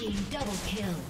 team double kill.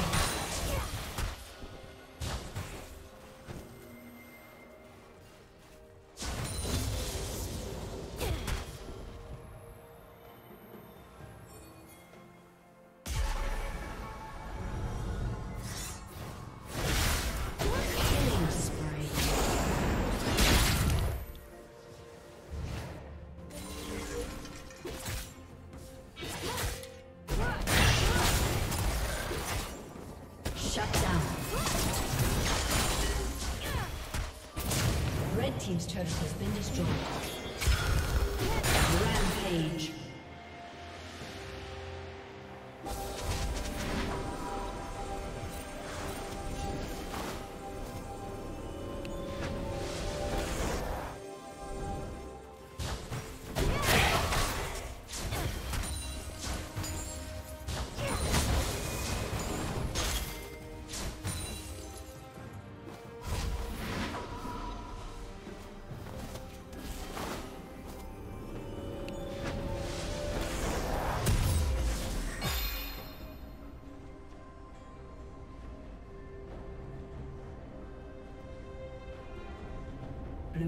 Has been destroyed.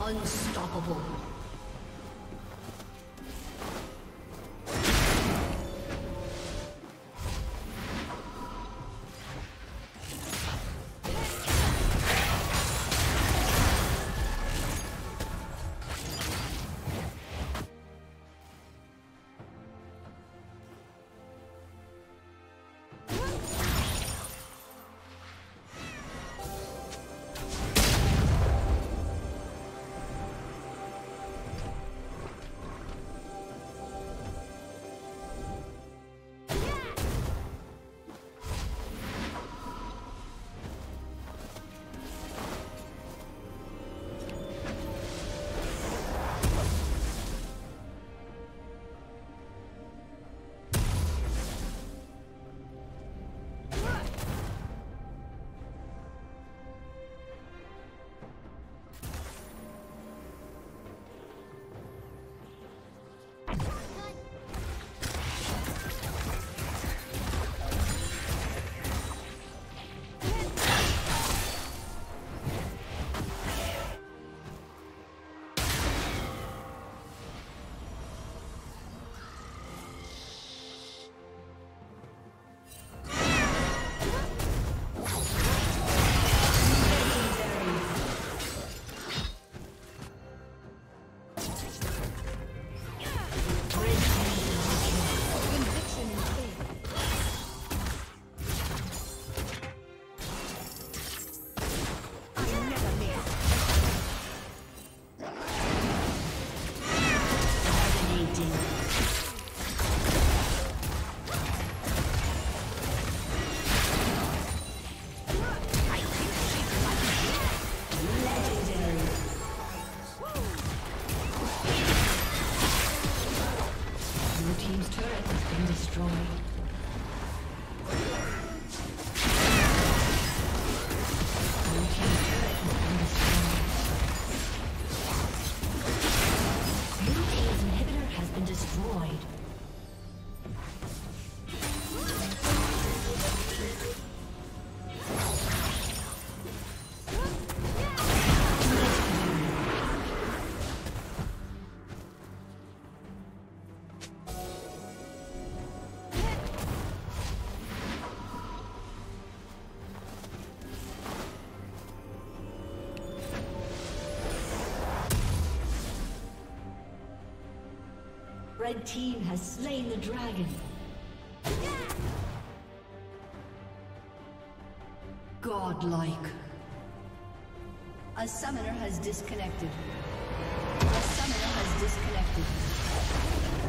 Unstoppable. Red team has slain the dragon. Godlike. A summoner has disconnected. A summoner has disconnected.